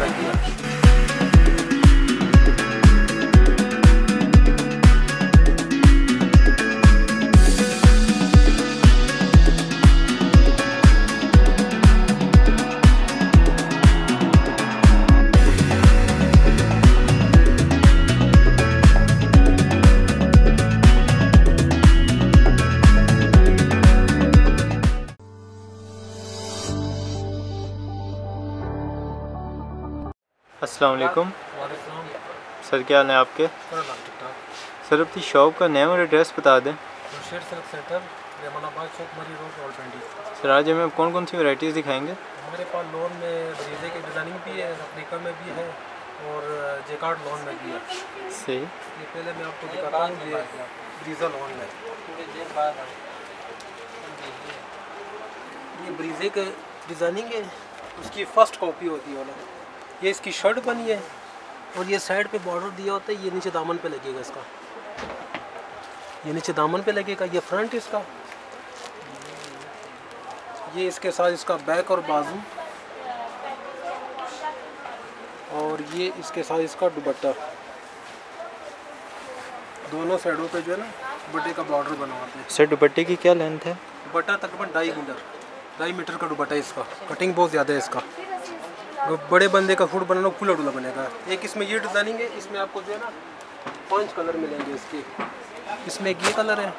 Jacquard अस्सलाम वालेकुम। Sir क्या हाल है आपके? सर अपनी शॉप का नेम और एड्रेस बता दें। सर आज हमें कौन कौन सी वैरायटीज़ दिखाएँगे? हमारे पास लोन में ब्रीजे की डिज़ाइनिंग भी है अफ्रीका में भी है और जेकार्ड लोन में भी है। सही। ये पहले मैं आपको दिखाता हूँ ये ब्रीजा लोन में। ये ब्रीजे का डिज़ाइनिंग है उसकी फ़र्स्ट कॉपी होती है वाला ये इसकी शर्ट बनी है। और ये साइड पे बॉर्डर दिया होता है ये नीचे दामन पे लगेगा इसका। ये नीचे दामन पे लगेगा ये फ्रंट इसका। ये इसके साथ इसका बैक और बाजू। और ये इसके साथ इसका दुपट्टा। दोनों साइडों पे जो है ना दुपट्टे का बॉर्डर बना होता है। सर दुपट्टे की क्या लेंथ है? दुपट्टा तकरीबन ढाई मीटर ढाई मीटर का दुपट्टा है इसका। कटिंग बहुत ज़्यादा है इसका। बड़े बंदे का फ़ूड बनाना खुला डुला बनेगा। एक इसमें ये डिज़ाइनिंग है इसमें आपको जो है ना पाँच कलर मिलेंगे इसके। इसमें एक ये कलर है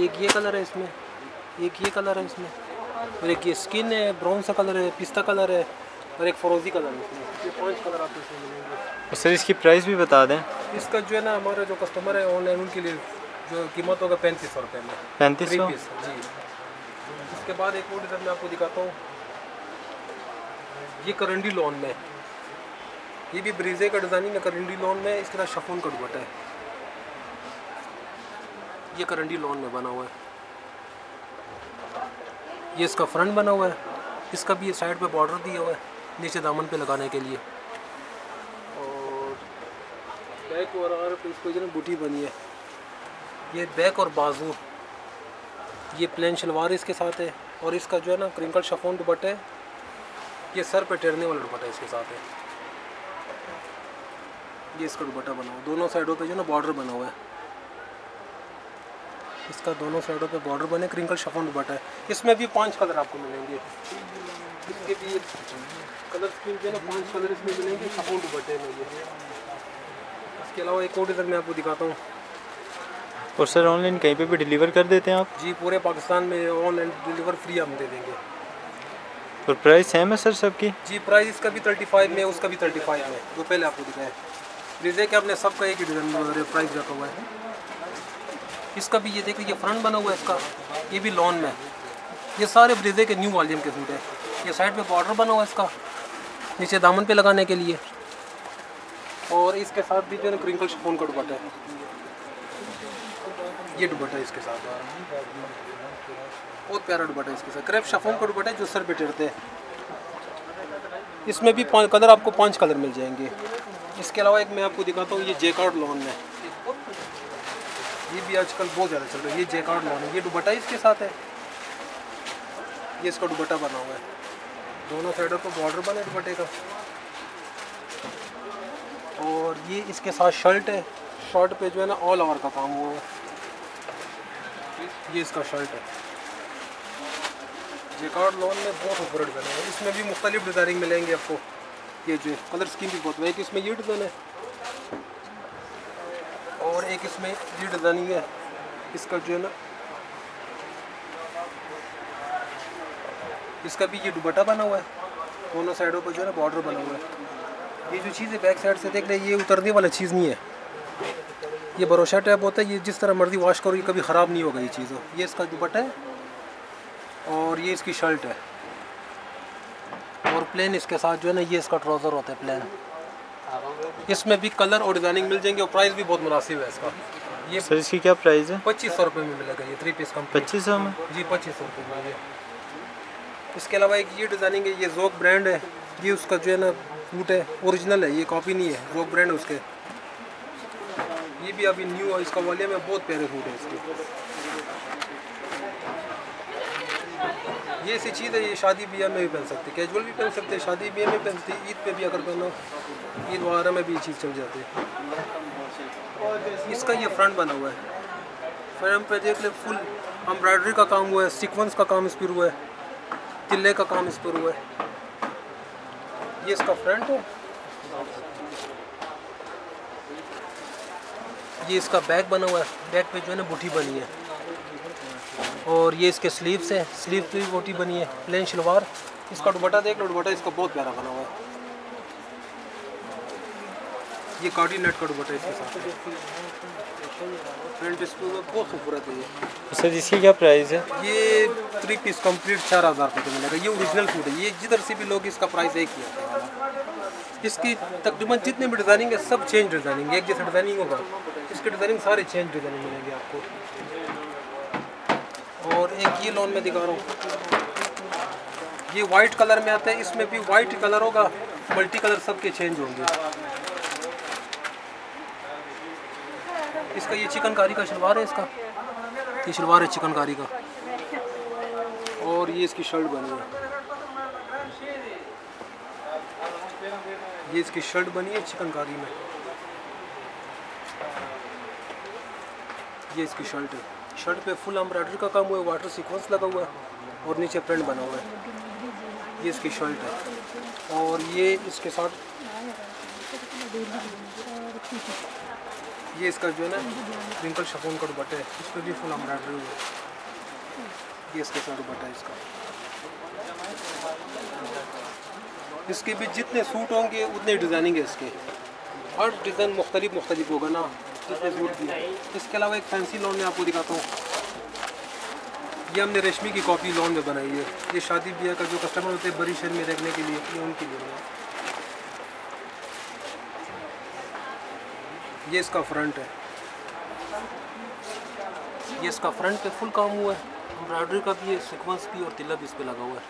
एक ये कलर है इसमें एक ये कलर है इसमें और एक ये स्किन है ब्राउन सा कलर है पिस्ता कलर है और एक फरोजी कलर है इसमें। ये पाँच कलर आपको इसमें मिलेंगे। और सर इसकी प्राइस भी बता दें। इसका जो है ना हमारा जो कस्टमर है ऑनलाइन उनके लिए जो कीमत होगा पैंतीस सौ रुपये में। पैंतीस जी। इसके बाद एक और डिज़ाइन मैं आपको दिखाता हूँ। ये करंडी लॉन में। ये भी ब्रीजे का डिज़ाइनिंग है करंडी लॉन में, इसके साथ शफून का दुपट्टा है। ये करंडी लॉन में बना हुआ है। ये इसका फ्रंट बना हुआ है। इसका भी साइड पे बॉर्डर दिया हुआ है, नीचे दामन पे लगाने के लिए। और बैक और इसको जो ना बूटी बनी है। ये बैक और बाजू। ये प्लेन शलवार इसके साथ है। और इसका जो है ना, क्रिंकल शफोन दुपट्टा है। ये सर पे टेरने वाला दुपट्टा इसके साथ है। ये इसका दुपट्टा बना हुआ दोनों साइडों पे जो ना बॉर्डर बना हुआ है। इसका दोनों साइडों पे बॉर्डर बने क्रिंकल शफोन दुपट्टा है। इसमें भी पाँच कलर आपको मिलेंगे। इसके भी कलर स्कीम जो है ना पाँच कलर इसमें मिलेंगे शफोन दुपट्टे में ये। इसके अलावा एक और डिज़ाइन मैं आपको दिखाता हूँ। और सर ऑनलाइन कहीं पे भी डिलीवर कर देते हैं आप? जी पूरे पाकिस्तान में ऑनलाइन डिलीवर फ्री हम दे देंगे। और प्राइस सेम है सर सबकी? जी प्राइस इसका भी थर्टी फाइव में उसका भी थर्टी फाइव में जो पहले आपको दिखाया ब्रिजे के अपने सबका एक ही डिज़ाइन प्राइस रखा हुआ है। इसका भी ये देखो ये फ्रंट बना हुआ है इसका, ये भी लॉन में। ये सारे ब्रिजे के न्यू वॉल्यूम के सूट है। ये साइड पे बॉर्डर बना हुआ है इसका, नीचे दामन पे लगाने के लिए। और इसके साथ भी जो है ना क्रिंकल शिफोन का दुपट्टा है। ये दुपट्टा इसके साथ। बहुत प्यारा दुपट्टा इसके साथ। क्रेप शफोन का दुपट्टा है जो सर पे टेरते हैं। इसमें भी पाँच कलर आपको पाँच कलर मिल जाएँगे। इसके अलावा एक मैं आपको दिखाता हूँ, ये जेकार्ड लॉन में ये भी आजकल बहुत ज़्यादा चल रहा है। ये जेकार्ड लॉन है। ये दुपट्टा इसके साथ है। ये इसका दुपट्टा बना हुआ है। दोनों साइडों पर बॉर्डर बना है दुपट्टे का। और ये इसके साथ शर्ट है। शर्ट पे जो है ना ऑल ओवर का काम हुआ है। ये इसका शर्ट है। जेकार्ड लॉन में बहुत खूबसूरत डिज़ाइन है। इसमें भी मुख्तलिफ़ डिज़ाइनिंग मिलेंगे आपको। ये जो कलर स्कीम भी बहुत एक इसमें ये डिज़ाइन है। और एक इसमें ये डिज़ाइनिंग है। इसका जो है ना, इसका भी ये दुपट्टा बना हुआ है। दोनों साइडों पर जो है ना बॉर्डर बना हुआ है। ये जो चीज़ है बैक साइड से देख रहे ये उतरने वाला चीज़ नहीं है। ये भरोसा टैप होता है ये जिस तरह मर्ज़ी वॉश करो ये कभी ख़राब नहीं होगा ये चीज़। ये इसका दुपट्टा है और ये इसकी शर्ट है। और प्लेन इसके साथ जो है ना ये इसका ट्राउज़र होता है प्लेन इसमें भी कलर और डिज़ाइनिंग मिल जाएँगे और प्राइस भी बहुत मुनासिब है इसका। ये सर इसकी क्या प्राइस है? पच्चीस सौ रुपये में मिलेगा ये थ्री पीस कम पच्चीस सौ में? जी पच्चीस सौ रुपये में ये इसके अलावा एक ये डिज़ाइनिंग है ये जोक ब्रांड है। ये उसका जो है ना सूट है ओरिजिनल है ये कॉपी नहीं है जोक ब्रांड है उसके। भी अभी न्यू है, इसका वॉल्यूम में बहुत प्यारे सूट है इसके। ये ऐसी चीज़ है, ये शादी ब्याह में भी पहन सकते हैं कैजुअल भी पहन सकते हैं शादी ब्याह में पहनते हैं ईद पे भी अगर पहनो, ईद वगैरह में भी ये चीज़ चल जाती है। इसका ये फ्रंट बना हुआ है। फ्रंट पे देख ले फुल एम्ब्रॉयडरी का काम हुआ है सीक्वेंस का काम इस पर हुआ है, तिल्ले का काम इस पर हुआ है। ये इसका फ्रंट है। ये इसका बैक बना हुआ है। बैक पे जो है ना बूटी बनी है। और ये इसके स्लीव्स हैं। स्लीव पे भी बूटी बनी है। प्लेन शलवार। इसका दुपट्टा देख लो। दुपट्टा इसका बहुत प्यारा बना हुआ है। ये कार्डी नेट का दुपट्टा इसके साथ। फ्रंट इस बहुत खूबसूरत है ये। तो सर इसकी क्या प्राइस है? ये थ्री पीस कंप्लीट चार हज़ार रुपये का मिलेगा ये ओरिजिनल सूट है। ये जिधर से भी लोग इसका प्राइस एक ही आता है। इसकी तकरीबन जितने भी डिज़ाइनिंग है सब चेंज डिज़ाइनिंग है। एक जैसा डिज़ाइनिंग होगा। इसकी डिज़ाइनिंग सारे चेंज डिज़ाइनिंग मिलेंगे आपको। और एक ये लोन में दिखा रहा हूँ। ये वाइट कलर में आता है, इसमें भी वाइट कलर होगा मल्टी कलर सबके चेंज होंगे। इसका ये चिकनकारी का शलवार है इसका। ये शलवार है चिकनकारी का। और ये इसकी शर्ट बनी है। ये इसकी शर्ट बनी है चिकनकारी में। ये इसकी शर्ट है। शर्ट पे फुल एम्ब्रॉयडरी का काम हुआ है, वाटर सीक्वेंस लगा हुआ है और नीचे प्रिंट बना हुआ है। ये इसकी शर्ट है। और ये इसके साथ ये इसका जो है ना ट्विंकल शफोन का दुपट्टा है, इस पर भी फुल एम्ब्रॉयडरी हुआ है। ये इसके साथ दुपट्टा है इसका। इसके भी जितने सूट होंगे, उतने डिज़ाइनिंग है इसके। हर डिज़ाइन मुख्तलिफ़ मुख्तलिफ़ होगा ना। जितने सूट की इसके अलावा एक फैंसी लॉन में आपको दिखाता हूँ। ये हमने रेशमी की कॉपी लॉन में बनाई है। ये शादी ब्याह का जो कस्टमर होते हैं, बड़ी शहर में रखने के लिए, ये उनके लिए ये इसका फ्रंट है। ये इसका फ्रंट पे फुल काम हुआ है। एम्ब्रॉयडरी का भी है, सीक्वेंस भी और तिलक इस पे लगा हुआ है।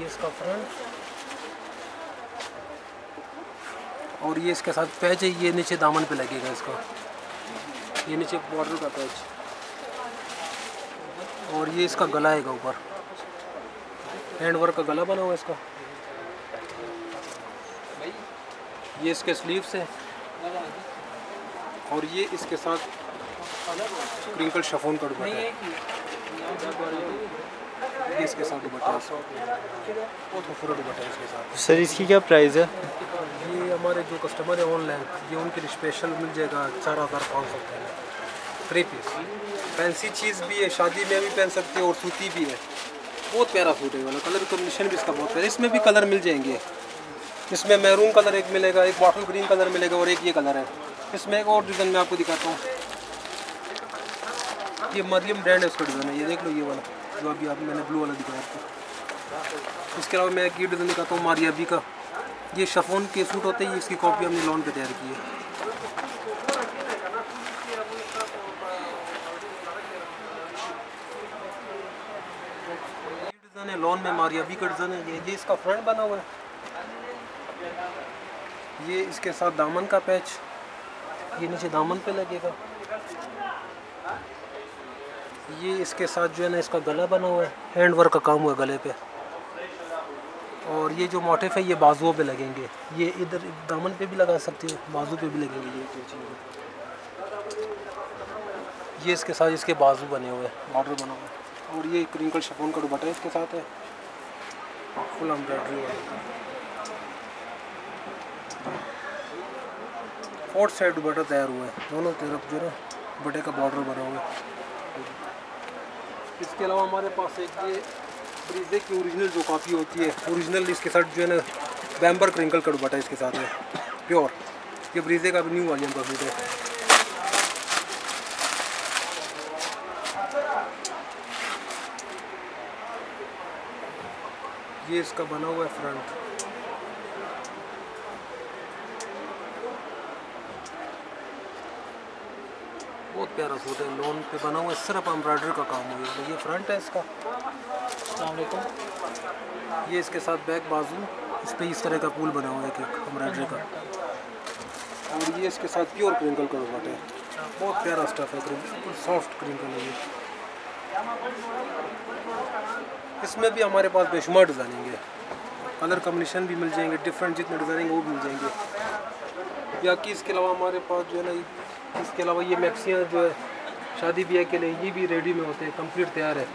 ये इसका फ्रंट और ये इसके साथ पैच है, ये नीचे दामन पे लगेगा इसका। ये नीचे बॉर्डर का पैच और ये इसका गला है ऊपर। हैंड वर्क का गला बना हुआ इसका। ये इसके स्लीव्स है। और ये इसके साथ क्रिंकल शफोन का दुपट्टा ये इसके साथ दुपट्टा है। बहुत खूबसूरत दुपट्टा इसके साथ। सर इसकी क्या प्राइस है? ये हमारे जो कस्टमर है ऑनलाइन ये उनके लिए स्पेशल मिल जाएगा चार हज़ार पाँच सौ रुपये में। थ्री पीस फैंसी चीज़ भी है शादी में भी पहन सकते हैं और सूती भी है। बहुत प्यारा सूट है वाला। कलर कॉम्बिनेशन भी इसका बहुत प्यारा इसमें भी कलर मिल जाएँगे। इसमें मैरून कलर एक मिलेगा एक बॉटल ग्रीन कलर मिलेगा और एक ये कलर है। इसमें एक और डिज़ाइन मैं आपको दिखाता हूँ। ये मरियम ब्रांड है उसका डिज़ाइन है। ये देख लो ये वाला। जो अभी आप, मैंने ब्लू वाला दिखाया आपको। इसके अलावा मैं एक ये डिज़ाइन दिखाता हूँ मारियाबी का। ये शफोन के सूट होते हैं इसकी कॉपी हमने लॉन पे तैयार की है। डिज़ाइन है लॉन में मारियाबी का डिज़ाइन है। ये ये इसका फ्रंट बना हुआ है। ये इसके साथ दामन का पैच ये नीचे दामन पे लगेगा। ये इसके साथ जो है ना, इसका गला बना हुआ है। हैंड वर्क का काम हुआ गले पे। और ये जो मोटिफ है, ये बाजुओं पे लगेंगे। ये इधर दामन पे भी लगा सकते हो बाजू पे भी लगेंगे ये दो चीज़ें। ये इसके साथ, इसके बाजू बने हुए हैं बॉर्डर बना हुआ है। और ये क्रिंकल शफोन का दुपट्टा इसके साथ है। फुल एम्ब्रॉयडरी है। फोर्थ साइड दुपट्टा तैयार हुआ है। दोनों तरफ़ जो है बटे का बॉर्डर बना हुआ है। इसके अलावा हमारे पास एक ये ब्रीजे की ओरिजिनल जो कॉपी होती है, ओरिजिनल इसके साथ जो है ना बैम्बर क्रिंकल कर बटा इसके साथ में प्योर। ये ब्रीजे का भी न्यू वॉल्यूम का कॉपी है ये इसका बना हुआ है फ्रंट बहुत प्यारा सूट है। लोन पे बना हुआ है सिर्फ़ एम्ब्रॉयडरी का काम हुआ है ये फ्रंट है इसका। ये इसके साथ बैक बाजू। इस पर इस तरह का पुल बना हुआ है एक एम्ब्रॉयडरी का। और ये इसके साथ प्योर क्रिंकल का दुपट्टा है। बहुत प्यारा स्टफ़ है सॉफ्ट क्रिंकल है ये। इसमें भी हमारे पास बेशुमार डिज़ाइनिंग है। कलर कम्बिनेशन भी मिल जाएँगे डिफरेंट जितने डिज़ाइनिंग वो भी मिल जाएँगे। बाकी इसके अलावा हमारे पास जो है ना इसके अलावा ये मैक्सियाँ जो है शादी ब्याह के लिए ये भी रेडी में होते हैं कंप्लीट तैयार है।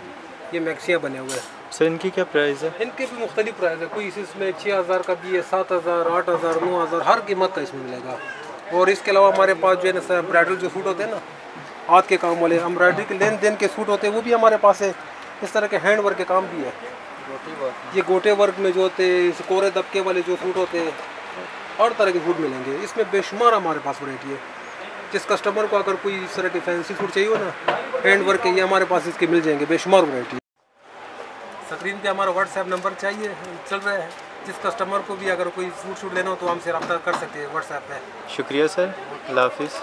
ये मैक्सियाँ बने हुए हैं। सर इनकी क्या प्राइस है? इनके भी मुख्तलि प्राइस है। कोई इसमें छः हज़ार का भी है सात हज़ार आठ हज़ार नौ हज़ार हर कीमत का इसमें मिलेगा। और इसके अलावा हमारे पास जो है ना ब्राइडल जो सूट होते हैं ना हाथ के काम वाले एम्ब्रॉयडरी के लेन देन के सूट होते हैं वो भी हमारे पास है। इस तरह के हैंड वर्क के काम भी है। ये गोटे वर्क में जो होते हैं कोरे दबके वाले जो सूट होते हैं हर तरह के सूट मिलेंगे। इसमें बेशुमार हमारे पास वैरायटी है। जिस कस्टमर को अगर कोई इस तरह की फैंसी सूट चाहिए हो ना हैंड वर्क के ये हमारे पास इसके मिल जाएँगे बेशुमार वरायटी स्क्रीन पे हमारा व्हाट्सएप नंबर चाहिए चल रहा है। जिस कस्टमर को भी अगर कोई सूट शूट लेना हो तो हमसे रब्ता कर सकते हैं व्हाट्सएप पे। शुक्रिया सर। अल्लाह हाफिज़।